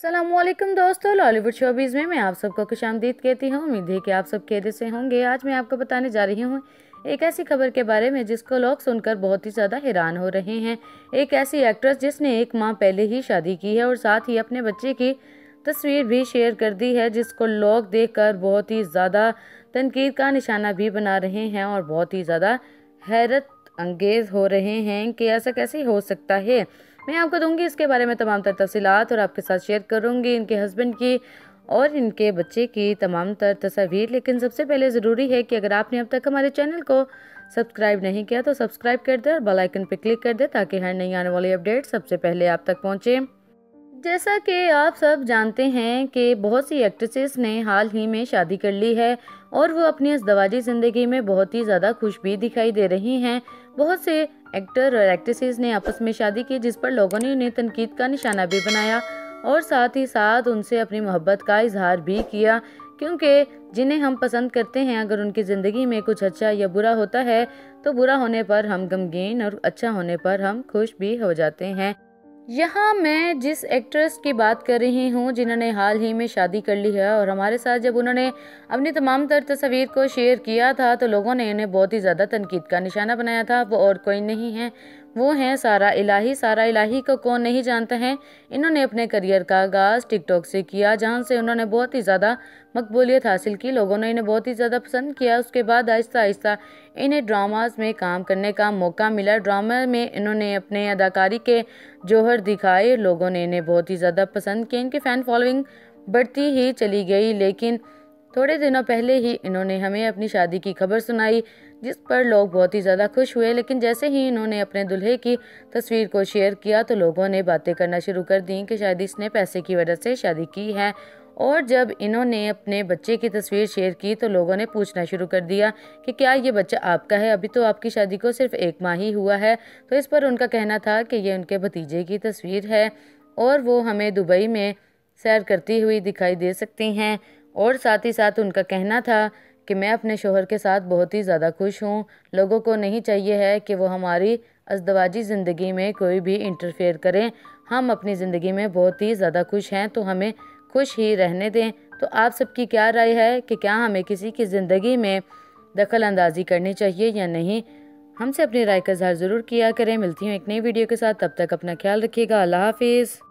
असलम दोस्तों लॉलीवुड शोबीज़ में मैं आप सबको खुश आमदीद कहती हूँ। उम्मीद है कि आप सब खेदे से होंगे। आज मैं आपको बताने जा रही हूँ एक ऐसी खबर के बारे में जिसको लोग सुनकर बहुत ही ज़्यादा हैरान हो रहे हैं। एक ऐसी एक्ट्रेस जिसने एक माह पहले ही शादी की है और साथ ही अपने बच्चे की तस्वीर भी शेयर कर दी है, जिसको लोग देख बहुत ही ज़्यादा तनकीद का निशाना भी बना रहे हैं और बहुत ही ज़्यादा हैरत अंगेज हो रहे हैं कि ऐसा कैसे हो सकता है। मैं आपको दूँगी इसके बारे में तमाम तर तफसीत और आपके साथ शेयर करूँगी इनके हस्बैंड की और इनके बच्चे की तमाम तर तस्वीर। लेकिन सबसे पहले ज़रूरी है कि अगर आपने अब तक हमारे चैनल को सब्सक्राइब नहीं किया तो सब्सक्राइब कर दें और बेलाइकन पर क्लिक कर दें ताकि हर नई आने वाली अपडेट सबसे पहले आप तक पहुँचे। जैसा कि आप सब जानते हैं कि बहुत सी एक्ट्रेसेस ने हाल ही में शादी कर ली है और वो अपनी इस दवाजी ज़िंदगी में बहुत ही ज़्यादा खुश भी दिखाई दे रही हैं। बहुत से एक्टर और एक्ट्रेसेस ने आपस में शादी की, जिस पर लोगों ने उन्हें तनकीद का निशाना भी बनाया और साथ ही साथ उनसे अपनी मोहब्बत का इजहार भी किया, क्योंकि जिन्हें हम पसंद करते हैं, अगर उनकी ज़िंदगी में कुछ अच्छा या बुरा होता है तो बुरा होने पर हम गमगीन और अच्छा होने पर हम खुश भी हो जाते हैं। यहाँ मैं जिस एक्ट्रेस की बात कर रही हूँ, जिन्होंने हाल ही में शादी कर ली है और हमारे साथ जब उन्होंने अपनी तमाम तर तस्वीर को शेयर किया था तो लोगों ने इन्हें बहुत ही ज़्यादा तनकीद का निशाना बनाया था। वो और कोई नहीं है। वो हैं सारा इलाही सारा इलाही को कौन नहीं जानता है। इन्होंने अपने करियर का आगाज़ टिकटॉक से किया, जहाँ से उन्होंने बहुत ही ज़्यादा मकबूलियत हासिल की। लोगों ने इन्हें बहुत ही ज़्यादा पसंद किया। उसके बाद आहिस्ता आहिस्ता इन्हें ड्रामाज में काम करने का मौका मिला। ड्रामा में इन्होंने अपने अदाकारी के जौहर दिखाए। लोगों ने इन्हें बहुत ही ज़्यादा पसंद किया। इनकी फ़ैन फॉलोइंग बढ़ती ही चली गई, लेकिन थोड़े दिनों पहले ही इन्होंने हमें अपनी शादी की खबर सुनाई, जिस पर लोग बहुत ही ज़्यादा खुश हुए, लेकिन जैसे ही इन्होंने अपने दुल्हे की तस्वीर को शेयर किया तो लोगों ने बातें करना शुरू कर दी कि शायद इसने पैसे की वजह से शादी की है। और जब इन्होंने अपने बच्चे की तस्वीर शेयर की तो लोगों ने पूछना शुरू कर दिया कि क्या ये बच्चा आपका है? अभी तो आपकी शादी को सिर्फ़ एक माह ही हुआ है। तो इस पर उनका कहना था कि ये उनके भतीजे की तस्वीर है और वो हमें दुबई में सैर करती हुई दिखाई दे सकती हैं। और साथ ही साथ उनका कहना था कि मैं अपने शोहर के साथ बहुत ही ज़्यादा खुश हूँ। लोगों को नहीं चाहिए है कि वो हमारी अजदवाजी ज़िंदगी में कोई भी इंटरफेयर करें। हम अपनी ज़िंदगी में बहुत ही ज़्यादा खुश हैं तो हमें खुश ही रहने दें। तो आप सबकी क्या राय है कि क्या हमें किसी की ज़िंदगी में दखल अंदाजी करनी चाहिए या नहीं? हमसे अपनी राय का इजहार ज़रूर किया करें। मिलती हूँ एक नई वीडियो के साथ। तब तक अपना ख्याल रखिएगा। अल्लाह हाफिज़।